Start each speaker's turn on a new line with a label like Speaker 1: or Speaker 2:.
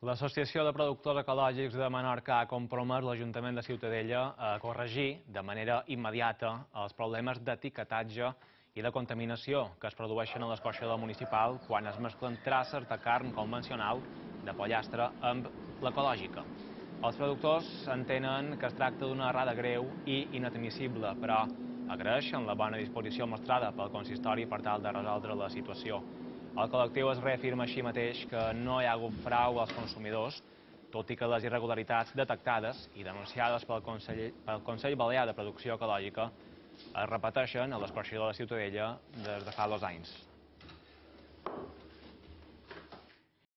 Speaker 1: L'Associació de Productors Ecològics de Menorca ha compromès l'Ajuntament de Ciutadella a corregir de manera immediata els problemes d'etiquetatge i de contaminació que es produeixen a l'escorxador municipal quan es mesclen traces de carn convencional de pollastre amb l'ecològica. Els productors entenen que es tracta d'una errada greu i inadmissible, però agraeixen la bona disposició mostrada pel consistori per tal de resoldre la situació. El col·lectiu es reafirma així mateix que no hi ha hagut frau als consumidors, tot i que les irregularitats detectades i denunciades pel Consell, pel Consell Balear de Producció Ecològica es repeteixen a l'escorxador de Ciutadella des de fa dos anys.